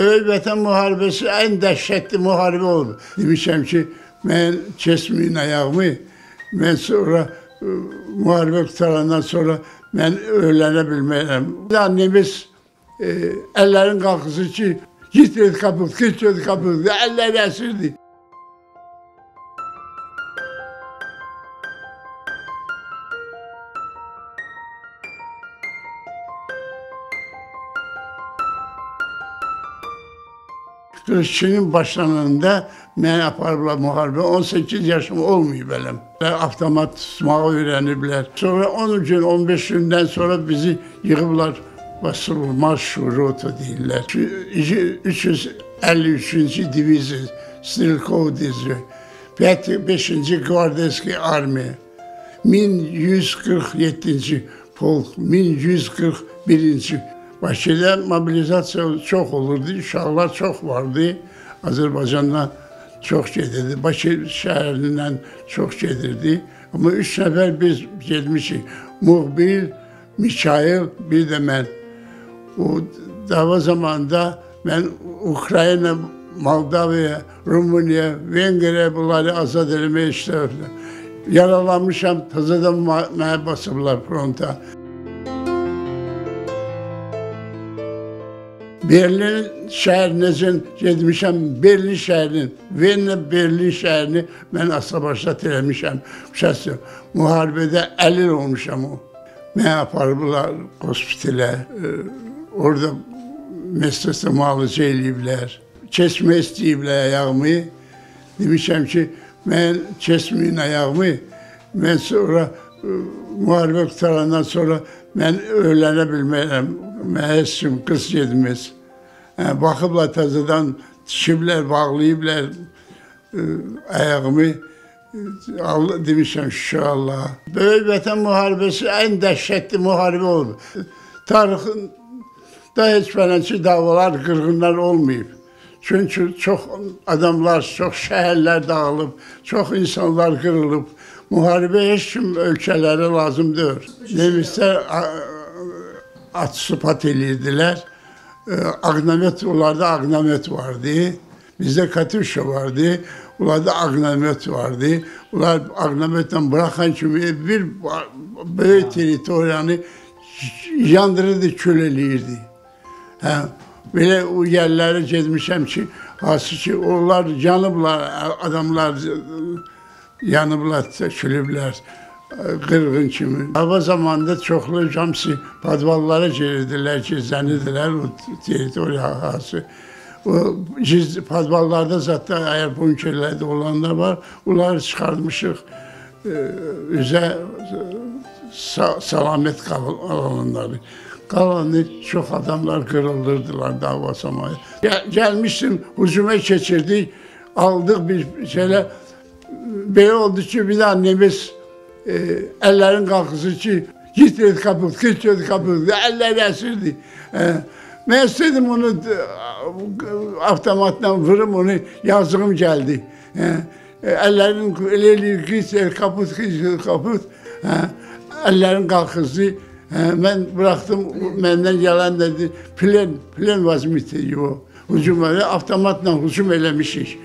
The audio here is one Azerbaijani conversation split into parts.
Böyük Vətən müharibəsi ən dəhşətli müharibə oldu. Demişəm ki, mən kesməyin ayağımı, mən sonra ə, müharibə qutarandan sonra mən öyrənə bilməyərəm. Annemiz e, əllərin qalxısı ki, git et kaput, git et kaput, əlləri əsirdi. Kırışçının başlananda məni aparıblar müharibə. 18 yaşım olmayıb eləm. Avtomat tutmağı öyrəniblər. Sonra 10 gün, 15 gündən sonra bizi yığıblar basılmaz şurutu deyirlər. 353-cü diviziya Stilkov dizi. 5-ci Gvardeski armiya. 1147-ci polk, 1141-ci Bakıda mobilizasiya çox olurdu, uşaqlar çox vardı. Azərbaycandan çox gedirdi. Bakı şəhərindən çox gedirdi. Amma üç nəfər biz getmişik. Muğbil, Mikail, bir də mən. O dava zamanında mən Ukrayna, Moldavaya, Rumıniya, Vengriya bunları azad eləmək istəyirdim. Yaralanmışam, təzədən mənə basıblar fronta. Berlin şəhərinəcən getmişəm, Berlin şəhərinin, Venna Berlin şəhərini mən asabaşlat eləmişəm. Şəxsən müharibədə əlil olmuşam o. Məni aparıblar hospitalə, orada məsələsə müalicə eləyiblər. Kesmək istəyiblər ayağımı. Demişəm ki, mən kesməyin ayağımı, mən sonra müharibə qutarandan sonra mən öyrənə heç kim qız getməz. Hə, baxıblar təzədən tikiblər, bağlayıblar ə, ayağımı. Allah demişəm şükür Allah. Böyük Vətən müharibəsi ən dəhşətli müharibə oldu. Tarixində heç fələnçi davalar, qırğınlar olmayıb. Çünki çox adamlar, çox şəhərlər dağılıb, çox insanlar qırılıb. Müharibə heç kim ölkələrə lazım deyil. Nemislər at-sıpat eləyirdilər. Aqnamet, onlarda aqnamet vardı. Bizdə Katuşa vardı. Onlarda aqnamet vardı. Onlar aqnametlə bırakan kimi bir böyük teritoriyanı yandırırdı, kül eləyirdi. Hə, belə o yerlərə getmişəm ki, hansı ki, onlar yanıblar, adamlar yanıblar, külüblər qırğın kimi. Hava zamanında çoxlu hamısı padvallara girdilər, gizlənirdilər o teritoriya hası. O giz padvallarda zətdə əgər bunkerlərdə olanlar var, onları çıxartmışıq üzə sa salamət alanları. Qalanı çox adamlar qırıldırdılar dava zamanı. Gəl gəlmişdim, hücuma keçirdik, aldıq bir şeylə. Belə oldu ki, bir də annemiz e, əllərin qalxısı ki, git et kaput, git et kaput, əlləri əsirdi. E, mən istədim onu avtomatla vurum, onu yazığım gəldi. E, əllərin elə eləyir, git et kaput, git et kaput. E, əllərin qalxısı, mən buraxdım, məndən gələn dedi, plen, plen vazmiti o. Hücum, avtomatla hücum eləmişik.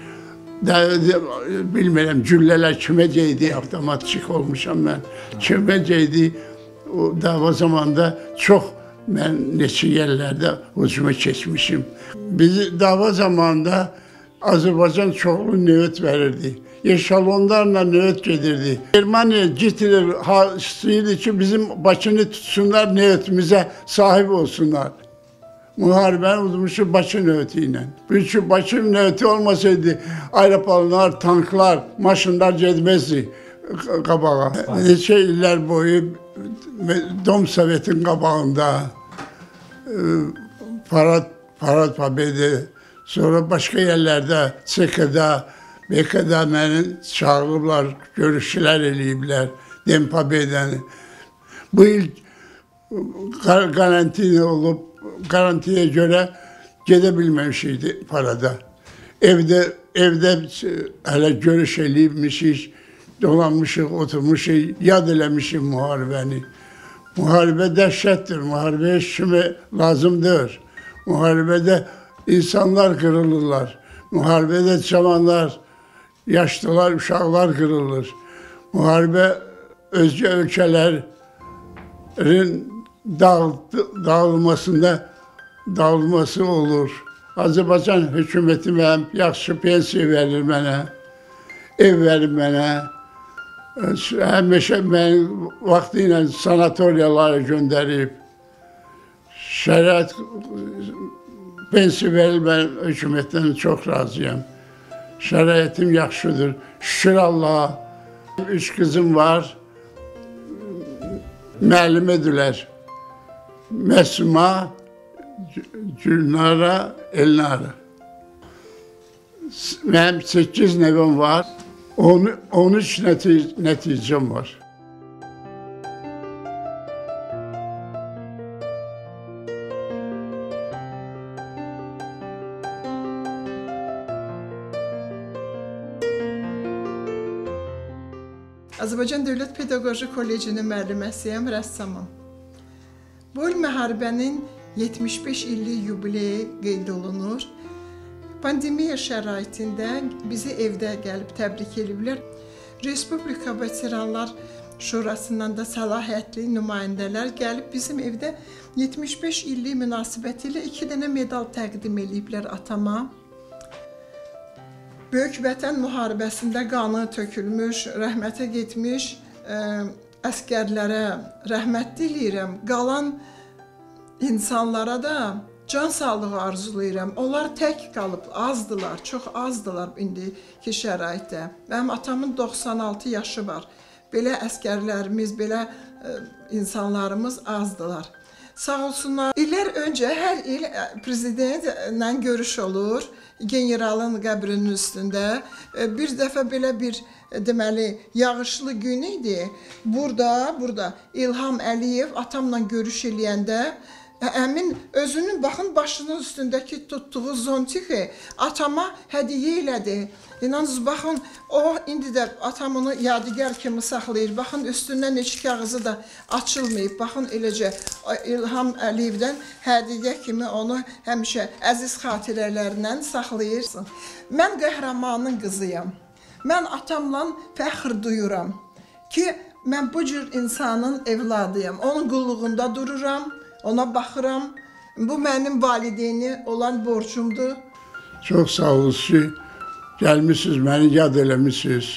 Da, bilmirəm, güllələr kimə deydi, avtomatçıq olmuşam mən. Kimə deydi, o dava zamanında çox mən neçə yerlərdə hücuma keçmişim. Bizi dava zamanında Azərbaycan çoxlu növət verirdi. Eşalonlarla növət gedirdi. Ermaniya Hitler istəyirdi ki, bizim Bakını tutsunlar, növətimizə sahib olsunlar müharibəni udmuşu Bakı növbəti ilə. Çünki Bakı növbəti olmasaydı aeroplanlar, tanklar, maşınlar getməzdi qabağa. Neçə illər boyu Dom Sovetin qabağında parad, parad pabedi, sonra başqa yerlərdə, CK-da, BK-da məni çağırıblar, görüşlər eləyiblər, Dem Pabedəni. Bu il karantina olub, garantiye göre gidebilmemişiydi parada. Evde evde hele görüş eləymişik, dolanmışıq, oturmuşuq, yad eləmişik müharibəni. Müharibə dəhşətdir, müharibə heç kimə lazım deyil. Müharibədə insanlar kırılırlar. Muharebede cavanlar, yaşlılar, uşaqlar kırılır. Muharebe özgə ölkələrin dağıt- dağılmasında dağılması olur. Azərbaycan hökuməti mənim yaxşı pensiya verir mənə, ev verir mənə. Həmişə məni vaxtı ilə sanatoriyalara göndərib. Şərait pensiya verir mən hökumətdən çox razıyam. Şəraitim yaxşıdır. Şükür Allaha. Üç qızım var. Müəllimədirlər. Məsuma, Gülnara, Elnara. Mənim 8 nəvəm var. 10 13 nəti- nəticəm var. Azərbaycan Dövlət Pedaqoji Kollecinin müəlliməsiyəm, rəssamam. Bu müharibənin 75 illik yubileyi qeyd olunur. Pandemiya şəraitində bizi evdə gəlib təbrik ediblər. Respublika Veteranlar Şurasından da səlahiyyətli nümayəndələr gəlib bizim evdə 75 illik münasibətilə 2 dənə medal təqdim ediblər atama. Böyük Vətən müharibəsində qanı tökülmüş, rəhmətə getmiş ə, əskərlərə rəhmət diləyirəm. Qalan insanlara da can sağlığı arzulayıram. Onlar tək qalıb, azdılar, çox azdılar indiki şəraitdə. Mənim atamın 96 yaşı var. Belə əskərlərimiz, belə ə, insanlarımız azdılar. Sağ olsunlar. İllər öncə hər il ə, prezidentlə görüş olur. Generalın qəbrinin üstündə E, bir dəfə belə bir e, deməli yağışlı gün idi. Burada, burada İlham Əliyev atamla görüş eləyəndə Əmin özünün baxın başının üstündəki tutduğu zontiki atama hədiyyə elədi. İnanırsınız baxın o indi də atam onu yadigar kimi saxlayır. Baxın üstündən heç kağızı da açılmayıb. Baxın eləcə İlham Əliyevdən hədiyyə kimi onu həmişə əziz xatirələrlə saxlayırsan. Mən qəhrəmanın qızıyam. Mən atamla fəxr duyuram ki, mən bu cür insanın evladıyam. Onun qulluğunda dururam, ona baxıram. Bu mənim valideyni olan borcumdur. Çox sağ olun ki, gəlmisiniz, məni yad eləmisiniz.